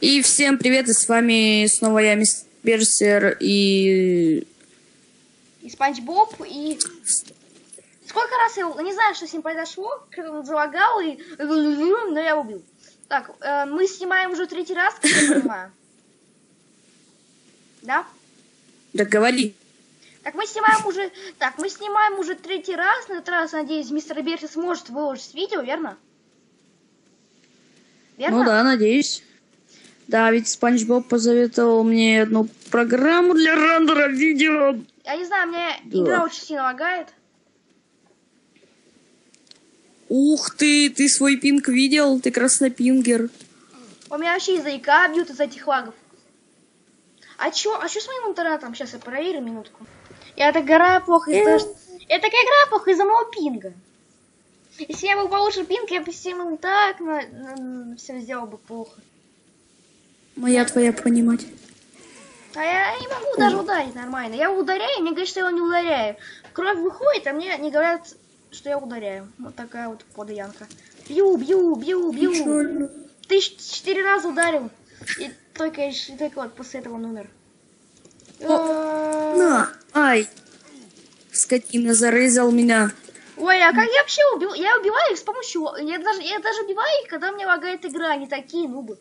И всем привет, и с вами снова я, мистер Берсер, и... И Спанч Боб, и... Сколько раз я... Не знаю, что с ним произошло, как он залагал, и... Но я убил. Так, э, мы снимаем уже третий раз, как я понимаю. Да? Да говори. Так, мы снимаем уже... Так, мы снимаем уже третий раз. На этот раз, надеюсь, мистер Берси сможет выложить видео, верно? Верно? Ну да, надеюсь. Да, ведь Спанч Боб посоветовал мне одну программу для рендера видео. Я не знаю, мне Да. игра очень сильно лагает. Ух ты, ты свой пинг видел? Ты краснопингер. У меня вообще языка бьют из этих лагов. А чё, а чё с моим интернетом? Сейчас я проверю минутку. Я так играю плохо из-за... что- Я так играю плохо из-за моего пинга. Если я был получше пинг, я бы всем так на... все сделал бы плохо. Моя твоя понимать. А я не могу даже ударить нормально. Я ударяю, мне говорят, что я его не ударяю. Кровь выходит, а мне не говорят, что я ударяю. Вот такая вот подъянка. Бью, бью, бью, бью. Ты четыре раза ударил. И только, и только вот после этого он умер. Э, На, ай. Скотина зарезал меня. Ой, а как я вообще убил? Я убиваю их с помощью... Я даже, я даже убиваю их, когда меня лагает игра. Они такие нубы.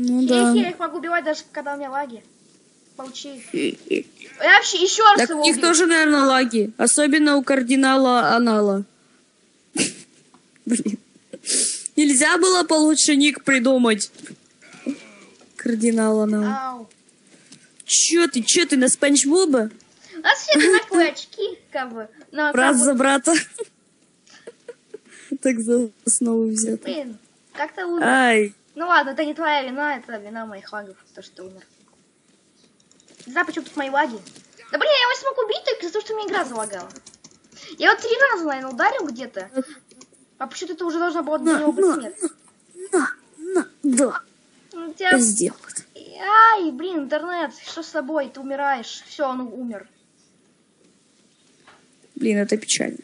Ну Я, да. их, я их могу убивать даже когда у меня лаги. Получи их. Я вообще еще раз Так его у них убил. тоже, наверное, лаги. Особенно у кардинала Анала. Блин. Нельзя было получше ник придумать. Кардинал Анала. Чё ты, чё ты на Спанч Боба? У нас все одинаковые очки, как бы. Но, как Брат бы, за брата. Так за основу взято. Блин, как умер? Ай. Ну ладно, это не твоя вина, это вина моих лагов, то, что ты умер. Не знаю, почему тут мои лаги. Да блин, я его смог убить только из-за того, что мне игра залагала. Я вот три раза, наверное, ударил где-то. А почему-то это уже должна была для него быть смерть. На, на, да. Ну, тебя... сделал это. Ай, блин, интернет, что с тобой? Ты умираешь. Все, он умер. Блин, это печально.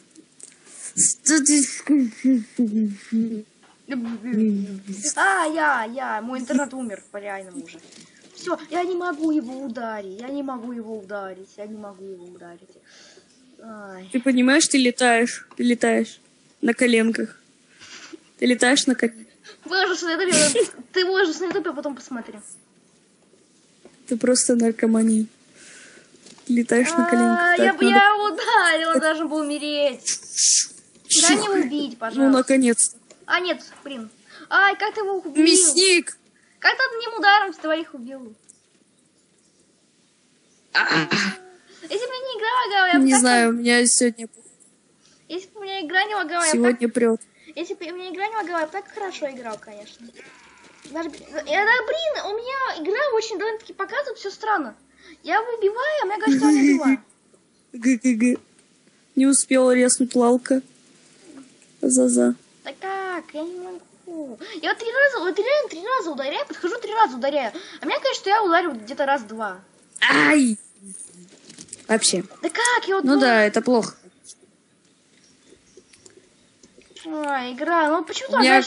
А, я, я, мой интернет умер по реальному уже. Все, я не могу его ударить, я не могу его ударить, я не могу его ударить. Ай. Ты понимаешь, ты летаешь. Ты летаешь на коленках. Ты летаешь на коленках. Выложишь на ютубе, ты выложишь на ютубе, а потом посмотрим. Ты просто наркомания. Летаешь на А, коленках. Я Так, бы я его ударил, он должен был умереть. Да не убить, Ну, пожалуйста. наконец-то. А, нет, блин. Ай, как ты его убил? Мясник! Как ты одним ударом с твоих убил? Если бы не игра лагала, я бы Не так- знаю, у меня сегодня, Если бы у меня игра не лагала, я бы так... сегодня прет. Если бы у меня игра не лагала, я бы так хорошо играл, конечно. Даже... Я, да, блин, у меня игра очень довольно-таки показывает все странно. Я его убиваю, а мне говорят, что я не убиваю. ГГГ. Не успела резнуть лалка. За-за. Да как? Я не могу. Я вот три раза, вот реально три раза ударяю, подхожу три раза ударяю. А кажется, что я ударил где-то раз-два. Ай! Вообще. Да как? Я вот Ну да, это плохо. А, игра. Ну почему ты У меня,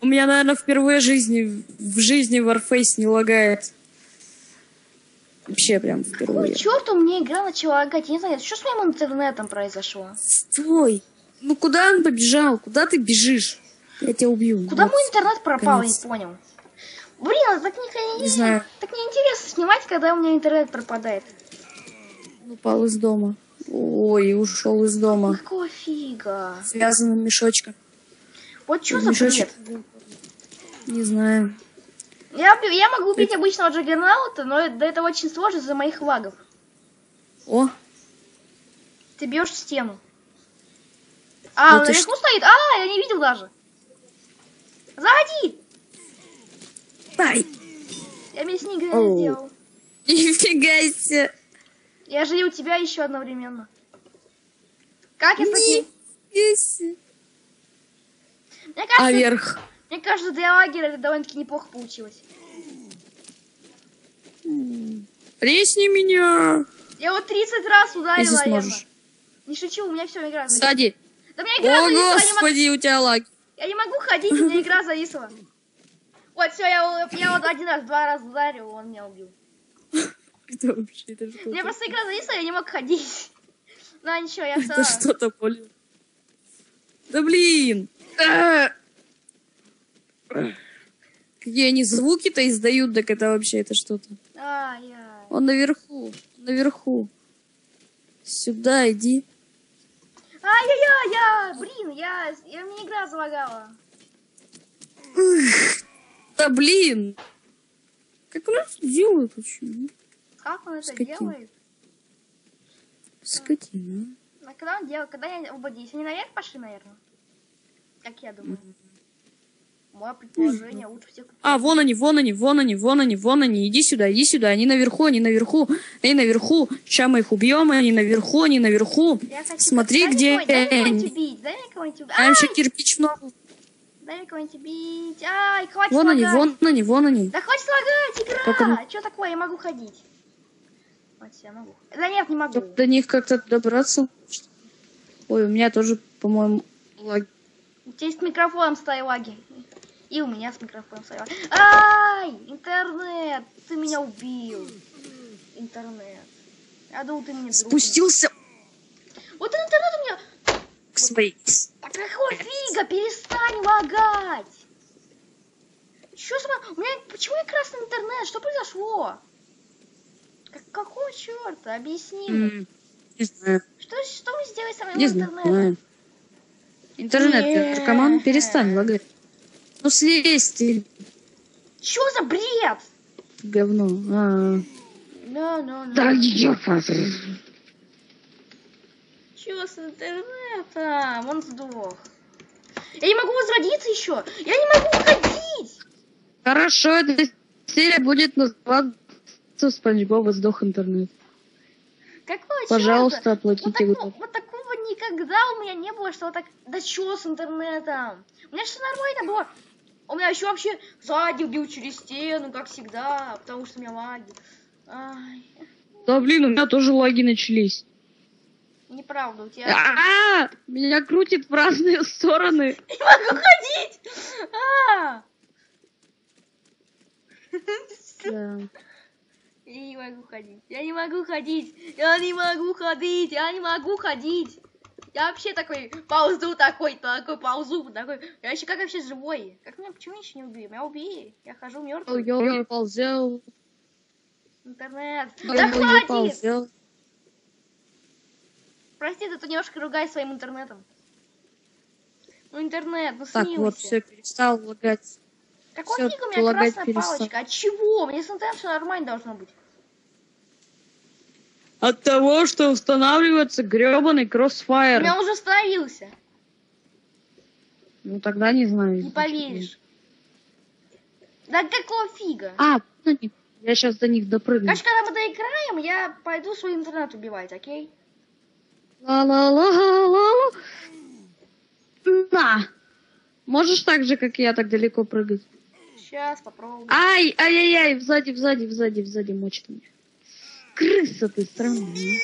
у меня, наверное, впервые в жизни, в жизни Warface не лагает. Вообще прям впервые. черта мне игра начала лагать? Я не знаю, что с моим интернетом произошло? Стой! Ну куда он побежал? Куда ты бежишь? Я тебя убью. Куда Вот. мой интернет пропал, я не конец. понял. Блин, так не, Не знаю. так неинтересно снимать, когда у меня интернет пропадает. Упал из дома. Ой, ушел из дома. Какого фига? Связанным мешочком. Вот что за Мешочек. бред? Не знаю. Я, я могу убить обычного джаггернаута, но это, это очень сложно из-за моих лагов. О, Ты бьешь стену. А, Ну он ты наверху стоит? А, я не видел даже. Заходи! ай! Я мясник Оу. сделал. Нифига себе! Я же и у тебя еще одновременно. Как я таким? Мне кажется, А вверх? мне кажется, для лагеря это довольно-таки неплохо получилось. Резни меня! Я вот 30 раз ударила, Если сможешь. Не шучу, у меня все игра зависла. Сзади! Да меня игра О, зависла, я не, могу, господи, у тебя лаги. я не могу ходить, у меня игра зависла. Вот, все, я, я вот один раз, два раза ударил, он меня убил. Это вообще, это У что-то. меня просто игра зависла, я не мог ходить. Ну, ничего, я Это все... что-то понял. Да блин! А! Какие они звуки-то издают, так это вообще это что-то. Он наверху, наверху. Сюда иди. Ай-яй-яй, я, блин, я, я мне игра залагала. Да блин! Как он это делает почему? Как он это Скотина. делает? Скотина. А когда он делает, когда я убодись? Они наверх пошли, наверное? Как я думаю. Мое предположение лучше всех. А, вон они, вон они, вон они, вон они, вон они. Иди сюда, иди сюда. Они наверху, они наверху, они наверху. Сейчас мы их убьем, они наверху, они наверху. Смотри, дай где Дай они. кого-нибудь убить, дай кого-нибудь убить. Ай, еще кирпич в ногу. дай кого-нибудь убить. Ай, хватит Вон они, лагать. вон они, вон они. Да хватит лагать, игра! Только- Что такое? Я могу ходить. Вот, я могу. Да нет, не могу. До них как-то добраться. Ой, у меня тоже, по-моему, лаги. У тебя есть микрофон, стоя лаги. И у меня с микрофоном лаги. Ай, интернет, ты меня убил. Интернет. Я думал, ты меня. Спустился Вот интернет у меня... своей. Да какого фига? Перестань лагать. Чё с вами? У меня... Почему я красный интернет? Что произошло? Как, какого черта? Объясни мне. Не знаю, Что, что вы сделали со моим не интернетом? Интернет, Нет. наркоман, перестань лагать. Ну слезь ты, Чё за бред? говно. А. No, no, no. Да ёпа. Чё с интернетом? Он сдох. Я не могу возродиться еще. Я не могу ходить. Хорошо, эта серия будет называться Спанч Боба сдох интернет. Какого Пожалуйста, чёрта? оплатите вот, таку- вот такого никогда у меня не было, что вот так... Да чё с интернетом? У меня все нормально было. У меня еще вообще сзади убил через стену, как всегда, потому что у меня лаги. Ай, Да блин, у меня тоже лаги начались. неправда, у тебя... А, меня крутит в разные стороны. Не могу ходить! А! Да. Я не могу ходить. Я не могу ходить. Я не могу ходить. Я не могу ходить. Я вообще такой ползу такой, такой ползу, такой. Я еще как вообще живой? Как меня, почему еще не убили? Меня убили. Я хожу мертвый. Я ползел, Интернет. Да хватит! Прости, ты тут немножко ругай своим интернетом. Ну интернет, ну Так, снился. вот, все, перестал лагать. Всё, фига у меня красная перестал. палочка? От чего? Мне с интернетом все нормально должно быть. От того, что устанавливается гребаный У кроссфайр. меня уже остановился. Ну тогда не знаю. Не поверишь. Да какого фига? А, ну, я сейчас до них допрыгну. Короче, когда мы доиграем, я пойду свой интернет убивать, окей? Ла-ла-ла-ла-ла. На. Можешь так же, как я, так далеко прыгать? Сейчас попробую. Ай, ай-яй-яй, сзади, сзади, сзади, сзади мочит меня. Крыса ты странная.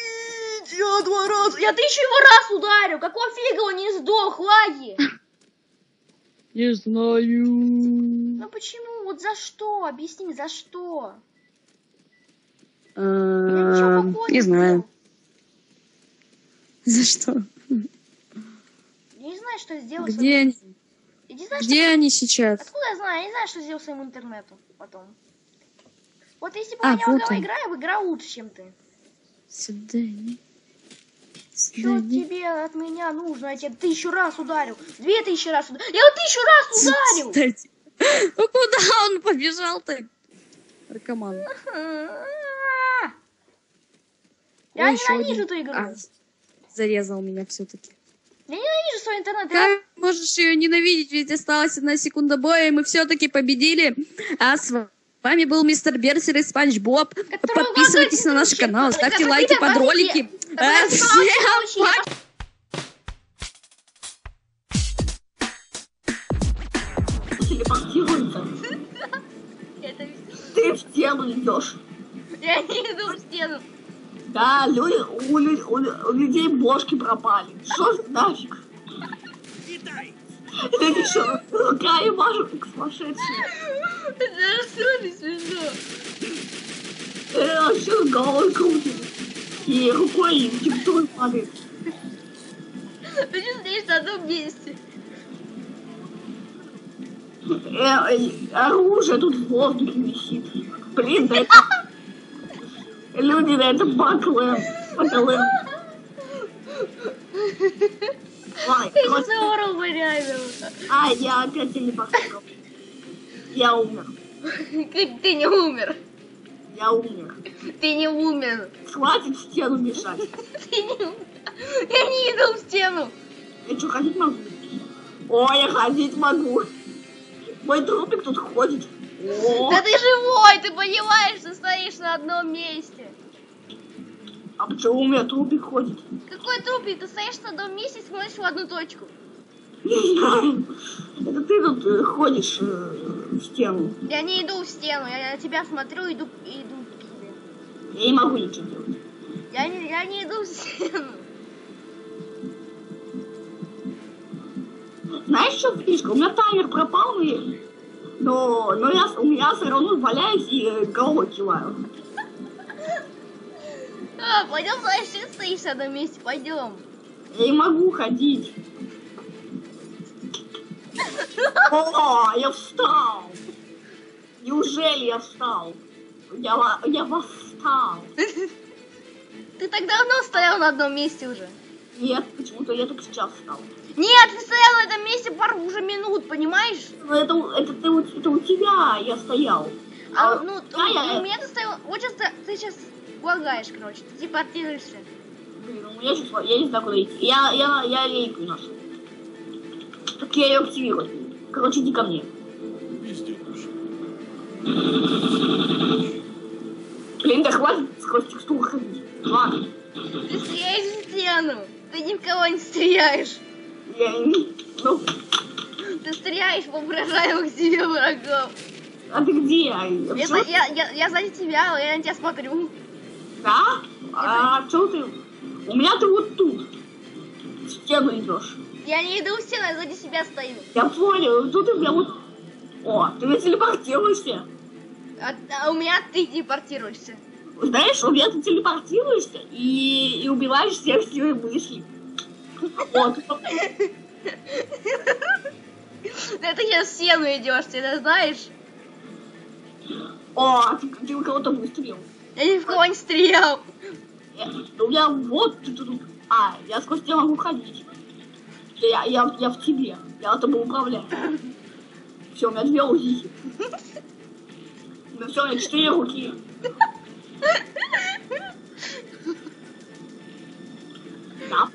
Я два раза. Я тысячу его раз ударил. Какого фига он не сдох, лаги? Не знаю. Ну почему? Вот за что? Объясни мне, за что? Плохого Не знаю. За что? Я не знаю, что сделал. Где они? Где они сейчас? Откуда я знаю? Я не знаю, что сделал своему интернету потом. Вот если бы А, меня вот лагала он. игра, я бы играл лучше, чем ты. Иди. Что тебе от меня нужно? Я тебя тысячу раз ударил. Две тысячи раз ударил. Я его тысячу раз ударил! Кстати. Ну куда он побежал-то? Наркоман. Я ненавижу эту игру. А, зарезал меня все-таки. Я ненавижу свой интернет. Я- Как можешь ее ненавидеть? Ведь осталась одна секунда боя, и мы все-таки победили. А с вами был мистер Берсер и Спанч Боб. Которого Подписывайтесь на наш канал, ставьте лайки под ролики. Подожди, Всем пока! Ты в стену идешь. Я не иду в стену. Да, люди, у, у у людей бошки пропали. Что за нафиг? Люди что, руками мажут, как сумасшедшие. Это что не смешно? Э, вообще головой крутит. И рукой типа падает. Ты что стоишь на одном месте? Э, э, оружие тут в воздухе висит. Блин, да это... Люди, да это баклэм. Баклэм. Ладно, Ты короче, сейчас орал бы реально. А, я опять телепортировал. Я умер. Как ты не умер? Я умер. Ты не умер. Хватит в стену мешать. Ты не умер. Я не иду в стену. Я что, ходить могу? О, я ходить могу. Мой трупик тут ходит. О, Да ты живой, ты понимаешь, ты стоишь на одном месте. а почему у меня трупик ходит? Какой трупик? Ты стоишь на одном месте и смотришь в одну точку. Это ты тут э, ходишь э, в стену. Я не иду в стену, я на тебя смотрю, иду, иду к тебе. Я не могу ничего делать. Я не, я не иду в стену. Знаешь, что фишка? У меня таймер пропал, и... но, но я, у меня все равно валяюсь и э, головой киваю. А, пойдем дальше, ты стоишь на месте, пойдем. Я не могу ходить. О, я встал. Неужели я встал? Я, я восстал. Ты так давно стоял на одном месте уже. Нет, почему-то я только сейчас встал. Нет, ты стоял на этом месте пару уже минут, понимаешь? Ну, это, у- это, ты у- это у тебя я стоял. А, А, ну, да, я- у меня ты стоял... Вот сейчас ты, ты сейчас лагаешь, короче, ты депортируешься. Блин, у меня сейчас, я не знаю, куда идти. Я, я, я лейку нашел. Так я ее активирую. Короче, иди ко мне. Блин, да хватит сквозь текстуру ходить. Ладно. Ты стреляешь в стену. Ты ни в кого не стреляешь. Я не... Ну, Ты стреляешь воображаемых себе врагов. а ты где? Я, Я, за- я, я, я сзади тебя, я на тебя смотрю. Да? А что ты? У меня ты вот тут. В стену идешь. Я не иду в стену, я сзади себя стою. Я понял, тут ты прям вот... О, ты меня телепортируешься. А, а у меня ты депортируешься. Знаешь, у меня ты телепортируешься и, и убиваешь всех силой мысли. Вот. Да ты сейчас в стену идешь, ты это знаешь? О, ты, ты у кого-то выстрелил. Я ни в кого не стрелял. Э, У меня вот. А, я сквозь тебя могу ходить. Я, я, я в тебе. Я тобой управляю. Все, у меня две УЗИ. Ну все, у меня четыре руки. Да,